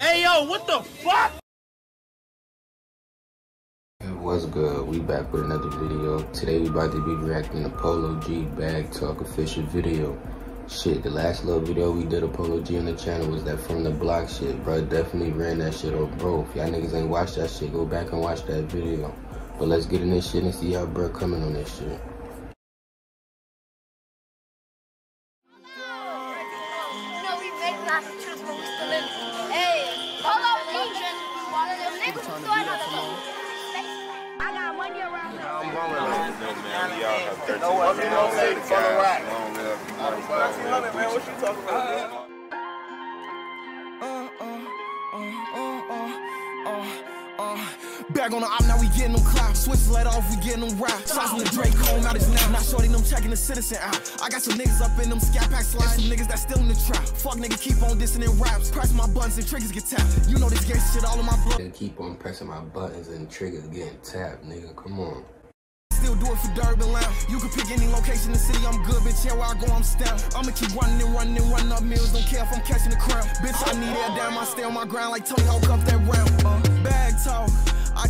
Hey yo, what the fuck? What's good? We back with another video. Today we about to be reacting to Polo G Bag Talk official video. Shit, the last little video we did of Polo G on the channel was that from the block shit. Bro, definitely ran that shit off, bro. If y'all niggas ain't watched that shit, go back and watch that video. But let's get in this shit and see how bro coming on this shit. No, Them niggas was throwing out the I got around. I'm rolling man. We all have 13 No, the rack? Long live. $1,300, man. What you talking about, man? Back on the op, now we getting them claps. Switches let off, we getting them rap. Shots from the Draco, out his now. Checking the citizen out. I got some niggas up in them scat pack slides. Some niggas that still in the trap. Fuck nigga, keep on dissing in raps. Press my buttons and triggers get tapped. You know this gangsta shit all in my blood. And keep on pressing my buttons and triggers getting tapped, nigga. Come on. Still do it for Durban Lounge. You can pick any location in the city, I'm good, bitch. Yeah, where I go, I'm stamped. I'ma keep running and running and running up mills. Don't care if I'm catching the crown. Bitch, I need air down, I stay on my ground like Tony Hawk up that round. Uh, bag talk.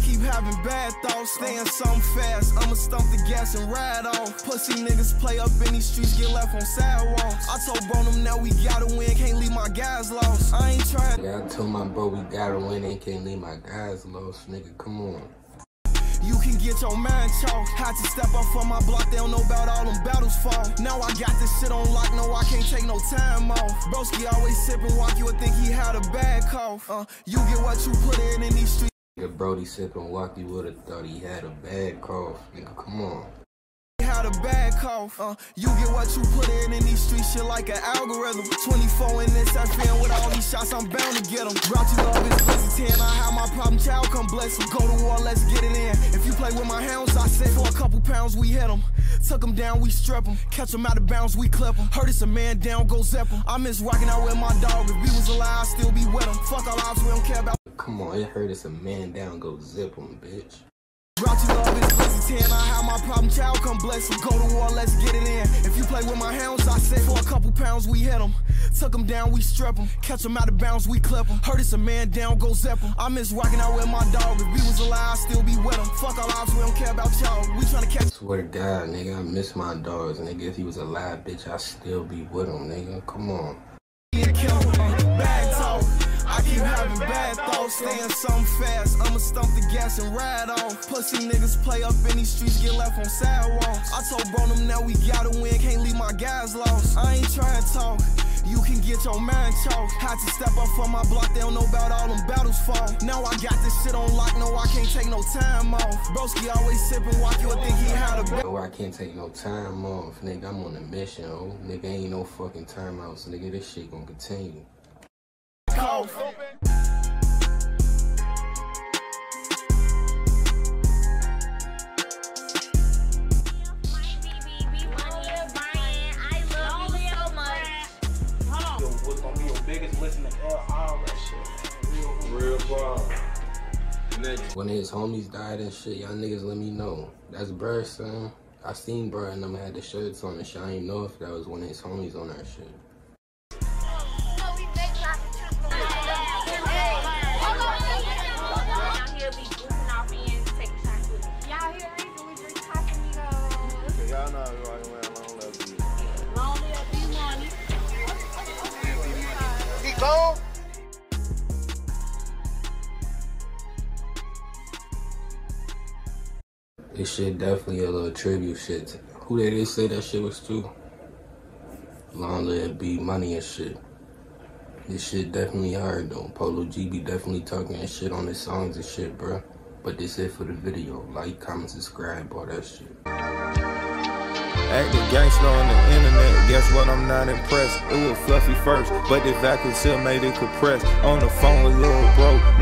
Keep having bad thoughts, staying something fast. I'ma stump the gas and ride off. Pussy niggas play up in these streets, get left on sidewalks. I told Bonham now we gotta win, can't leave my guys lost. I ain't trying. Yeah, I told my bro we gotta win and can't leave my guys lost, nigga. Come on. You can get your mind chalked. Had to step up for my block, they don't know about all them battles fall. Now I got this shit on lock, no, I can't take no time off. Broski always sipping wock, you would think he had a bad cough. Uh, you get what you put in in these streets. Brody sipping wock, you would've thought he had a bad cough. Nigga, come on. Had a bad cough. Uh, you get what you put in in these streets, shit like an algorithm. 24 in this FN with all these shots, I'm bound to get them. Brought you love is busy 10. I have my problem child, come bless him. Go to war, let's get it in. If you play with my hounds, I said for a couple pounds, we hit them. Took them down, we strip them. Catch them out of bounds, we clip them. Heard it's a man down, go zip him. I miss rocking out with my dog. If he was alive, I'd still be with him. Fuck all ops, we don't care about. Come on, it hurt us a man down, go zip him, bitch. Brought you love is busy 10. I have my problem child, come bless him. Go to war, let's get it in. If you play with my hounds, I said for a couple pounds, we hit them. Took them down, we strip them. Catch them out of bounds, we clip them. Heard it's a man down, go zip him. I miss rocking out with my dog. If he was alive, I'd still be with him. Fuck all ops, we don't care about y'all. We tryna catch. Swear to God, nigga, I miss my dogs, nigga. If he was alive, bitch, I still be with him, nigga. Come on. And kill him. Bad talk. I keep having bad thoughts, staying something fast. I'ma stump the gas and ride off. Pussy niggas play up in these streets, get left on sidewalks. I told Bonham now we gotta win, can't leave my guys lost. I ain't trying to talk. You can get your mind chalked. Had to step up for my block, they don't know about all them battles fall. Now I got this shit on lock, no, I can't take no time off. Broski always sipping, wock, you would think he had a Oh, I can't take no time off, nigga. I'm on a mission, oh. Nigga, ain't no fucking time outs, nigga. This shit gonna continue. cough. Biggest? All that shit, man. Real, Real bomb. Next. When his homies died and shit, y'all niggas let me know. That's bruh, son. I seen bruh and them had the shirts on and shit. I ain't know if that was one of his homies on that shit. No, This shit definitely a little tribute shit. Who they, they say that shit was to? Long live B money and shit. This shit definitely hard though. Polo G be definitely talking shit on his songs and shit, bro. But this it for the video. Like, comment, subscribe, all that shit. Acting gangster on the internet, guess what? I'm not impressed. It was fluffy first, but the vacuum still made it compressed. On the phone with Lil Bro.